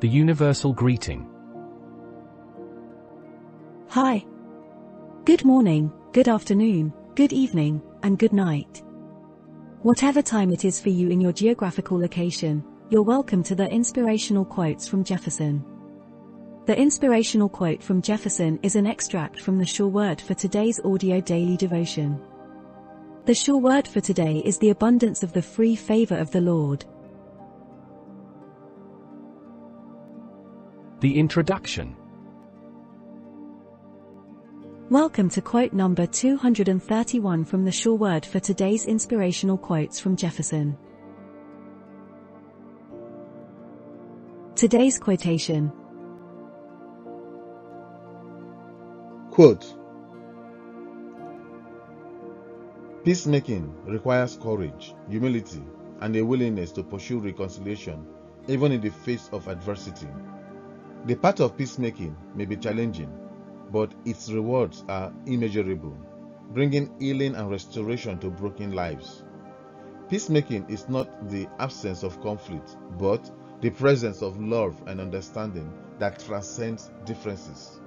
The Universal Greeting. Hi. Good morning, good afternoon, good evening, and good night. Whatever time it is for you in your geographical location, you're welcome to the inspirational quotes from Jefferson. The inspirational quote from Jefferson is an extract from the Sure Word for today's audio daily devotion. The sure word for today is the abundance of the free favor of the Lord. The Introduction. Welcome to quote number 231 from the Sure Word for today's inspirational quotes from Jefferson. Today's quotation Quote Peacemaking requires courage, humility, and a willingness to pursue reconciliation even in the face of adversity. The path of peacemaking may be challenging, but its rewards are immeasurable, bringing healing and restoration to broken lives. Peacemaking is not the absence of conflict, but the presence of love and understanding that transcends differences.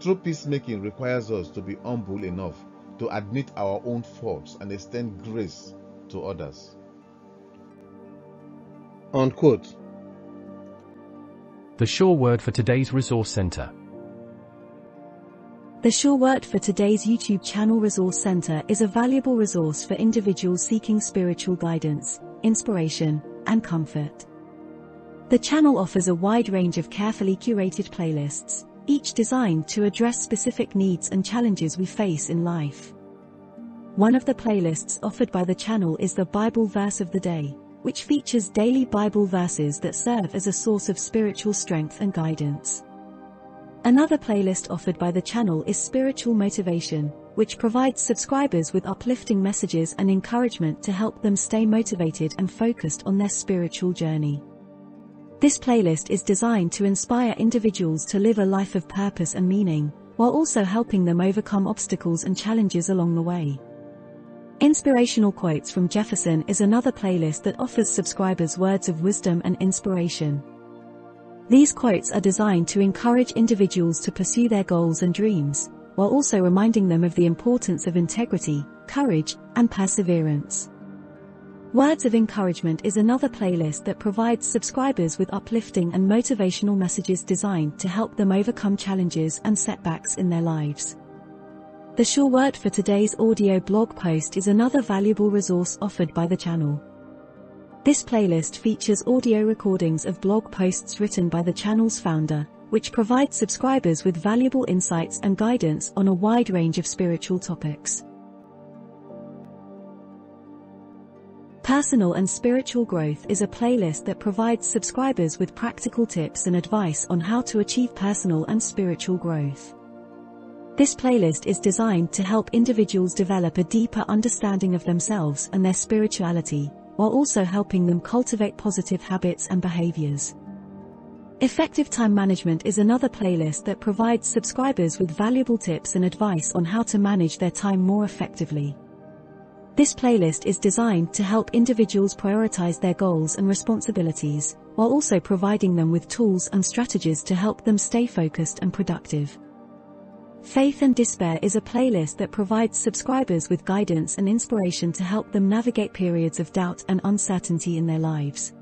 True peacemaking requires us to be humble enough to admit our own faults and extend grace to others. Unquote. The Sure Word for today's Resource Center. The Sure Word for today's YouTube channel Resource Center is a valuable resource for individuals seeking spiritual guidance, inspiration, and comfort. The channel offers a wide range of carefully curated playlists, each designed to address specific needs and challenges we face in life. One of the playlists offered by the channel is the Bible Verse of the Day, which features daily Bible verses that serve as a source of spiritual strength and guidance. Another playlist offered by the channel is Spiritual Motivation, which provides subscribers with uplifting messages and encouragement to help them stay motivated and focused on their spiritual journey. This playlist is designed to inspire individuals to live a life of purpose and meaning, while also helping them overcome obstacles and challenges along the way. Inspirational Quotes from Jefferson is another playlist that offers subscribers words of wisdom and inspiration. These quotes are designed to encourage individuals to pursue their goals and dreams, while also reminding them of the importance of integrity, courage, and perseverance. Words of Encouragement is another playlist that provides subscribers with uplifting and motivational messages designed to help them overcome challenges and setbacks in their lives. The Sure Word for today's audio blog post is another valuable resource offered by the channel. This playlist features audio recordings of blog posts written by the channel's founder, which provides subscribers with valuable insights and guidance on a wide range of spiritual topics. Personal and Spiritual Growth is a playlist that provides subscribers with practical tips and advice on how to achieve personal and spiritual growth. This playlist is designed to help individuals develop a deeper understanding of themselves and their spirituality, while also helping them cultivate positive habits and behaviors. Effective Time Management is another playlist that provides subscribers with valuable tips and advice on how to manage their time more effectively. This playlist is designed to help individuals prioritize their goals and responsibilities, while also providing them with tools and strategies to help them stay focused and productive. Faith and Despair is a playlist that provides subscribers with guidance and inspiration to help them navigate periods of doubt and uncertainty in their lives.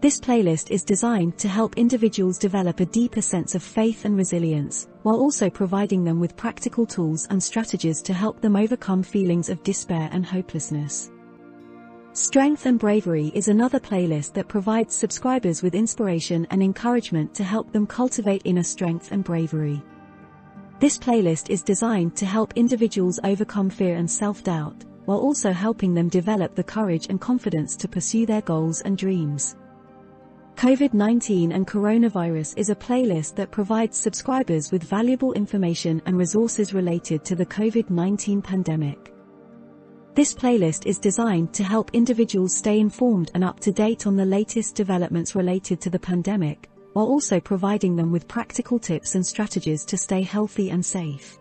This playlist is designed to help individuals develop a deeper sense of faith and resilience, while also providing them with practical tools and strategies to help them overcome feelings of despair and hopelessness. Strength and Bravery is another playlist that provides subscribers with inspiration and encouragement to help them cultivate inner strength and bravery. This playlist is designed to help individuals overcome fear and self-doubt, while also helping them develop the courage and confidence to pursue their goals and dreams. COVID-19 and Coronavirus is a playlist that provides subscribers with valuable information and resources related to the COVID-19 pandemic. This playlist is designed to help individuals stay informed and up to date on the latest developments related to the pandemic, while also providing them with practical tips and strategies to stay healthy and safe.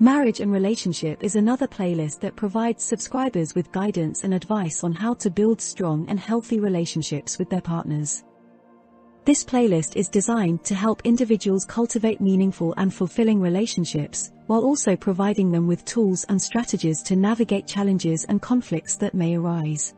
Marriage and Relationship is another playlist that provides subscribers with guidance and advice on how to build strong and healthy relationships with their partners. This playlist is designed to help individuals cultivate meaningful and fulfilling relationships, while also providing them with tools and strategies to navigate challenges and conflicts that may arise.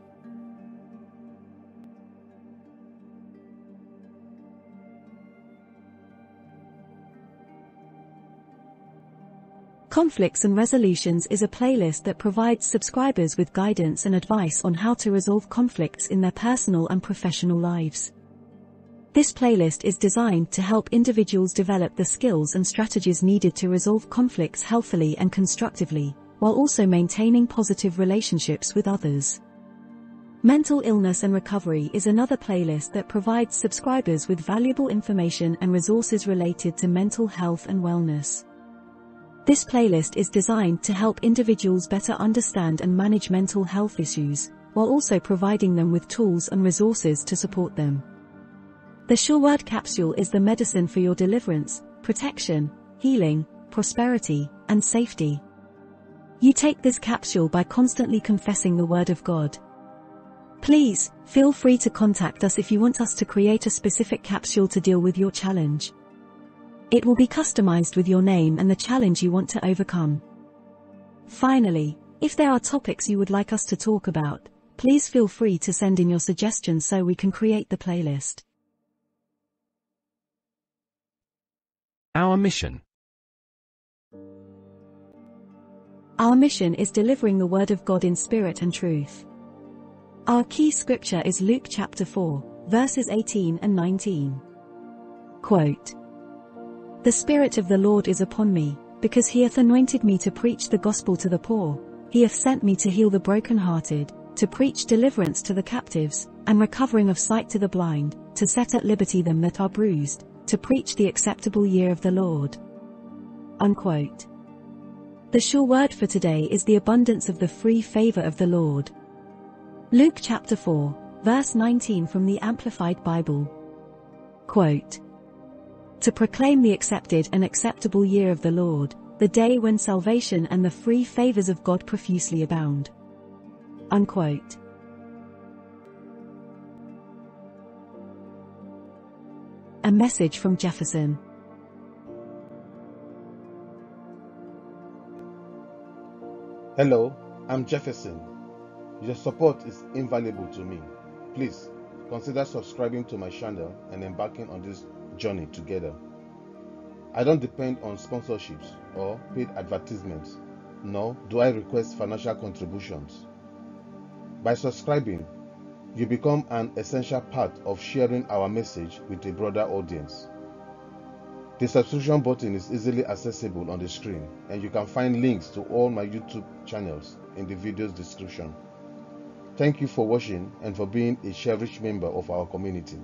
Conflicts and Resolutions is a playlist that provides subscribers with guidance and advice on how to resolve conflicts in their personal and professional lives. This playlist is designed to help individuals develop the skills and strategies needed to resolve conflicts healthily and constructively, while also maintaining positive relationships with others. Mental Illness and Recovery is another playlist that provides subscribers with valuable information and resources related to mental health and wellness. This playlist is designed to help individuals better understand and manage mental health issues, while also providing them with tools and resources to support them. The Sure Word capsule is the medicine for your deliverance, protection, healing, prosperity, and safety. You take this capsule by constantly confessing the Word of God. Please, feel free to contact us if you want us to create a specific capsule to deal with your challenge. It will be customized with your name and the challenge you want to overcome. Finally, if there are topics you would like us to talk about, please feel free to send in your suggestions so we can create the playlist. Our mission. Our mission is delivering the Word of God in spirit and truth. Our key scripture is Luke chapter 4, verses 18 and 19. Quote, the Spirit of the Lord is upon me, because he hath anointed me to preach the gospel to the poor, he hath sent me to heal the brokenhearted, to preach deliverance to the captives, and recovering of sight to the blind, to set at liberty them that are bruised, to preach the acceptable year of the Lord. Unquote. The sure word for today is the abundance of the free favor of the Lord. Luke chapter 4, verse 19 from the Amplified Bible. Quote, to proclaim the accepted and acceptable year of the Lord, the day when salvation and the free favors of God profusely abound. Unquote. A message from Jefferson. Hello, I'm Jefferson. Your support is invaluable to me. Please consider subscribing to my channel and embarking on this journey together. I don't depend on sponsorships or paid advertisements, nor do I request financial contributions. By subscribing, you become an essential part of sharing our message with a broader audience. The subscription button is easily accessible on the screen, and you can find links to all my YouTube channels in the video's description. Thank you for watching and for being a cherished member of our community.